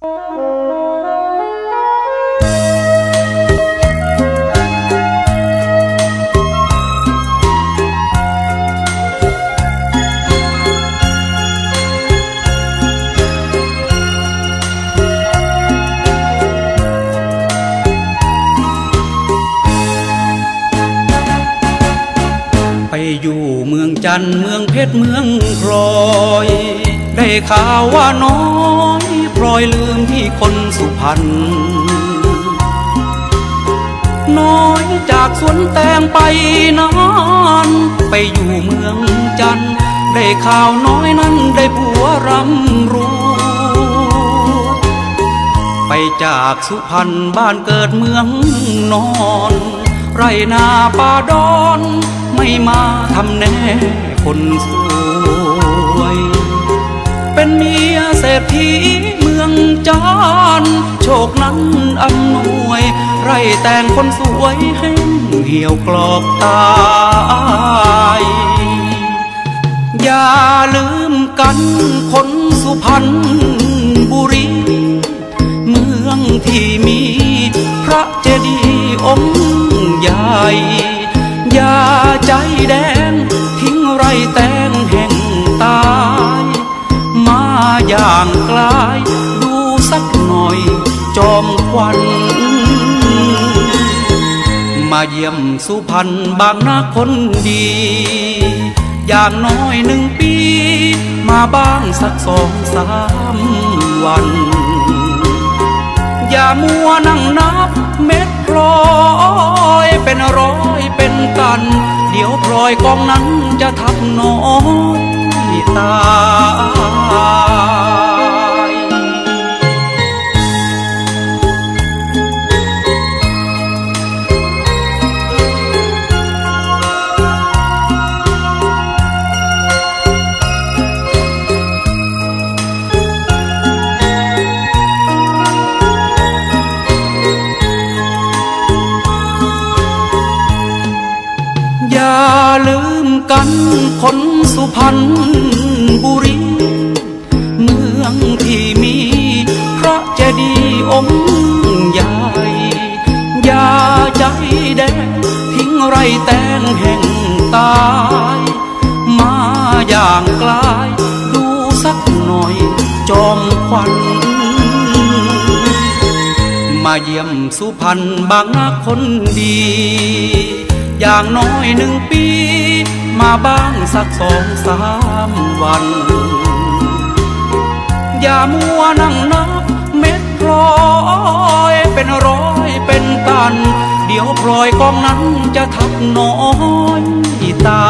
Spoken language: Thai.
ไปอยู่เมืองจันเมืองเพชรเมืองพลอย ได้ข่าวว่าน้อย พลอยลืมที่คนสุพรรณน้อยจากสวนแตงไปนานไปอยู่เมืองจันได้ข่าวน้อยนั้นได้ผัวรำรวยไปจากสุพรรณบ้านเกิดเมืองนอน ไรนาป่าดอน ไม่มาทำแน่คนสวย อำนวย ไรแต่งคนสวยให้เหี่ยวกรอกตายอย่าลืมกันคนสุพรรณบุรี เมืองที่มีพระเจดีย์องค์ใหญ่ อย่าใจแดงทิ้งไรแตงแห่งตาย มาอย่างกลายดูสักหน่อย จอมควัน มาเยี่ยมสุพรรณบางนาคนดี อย่างน้อยหนึ่งปี มาบ้างสักสองสามวัน อย่ามัวนั่งนับเม็ดพลอยเป็นร้อยเป็นกัน เดี๋ยวพลอยกองนั้นจะทับน้อยตา ลืมกันคนสุพรรณบุรี เมืองที่มีพระเจดีย์องค์ใหญ่อย่าใจแดงทิ้งไรแตงแห่งตาย มาอย่างกลายดูสักหน่อยจอมควัน มาเยี่ยมสุพรรณบางนาคนดี อย่างน้อยหนึ่งปี มาบ้างสักสองสามวัน อย่ามัวนั่งนับเม็ดพลอยเป็นร้อยเป็นตัน เดี๋ยวพลอยกองนั้นจะทับน้อยตา